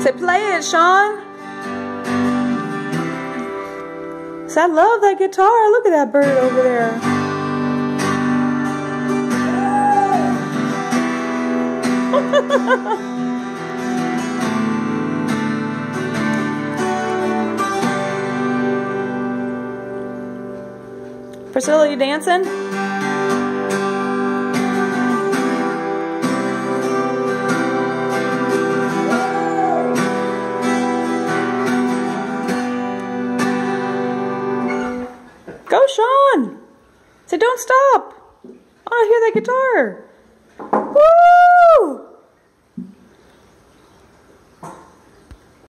Say, play it, Shawn. Say, I love that guitar. Look at that bird over there. Priscilla, you dancing? Go, Shawn! Say, don't stop! Oh, I want to hear that guitar.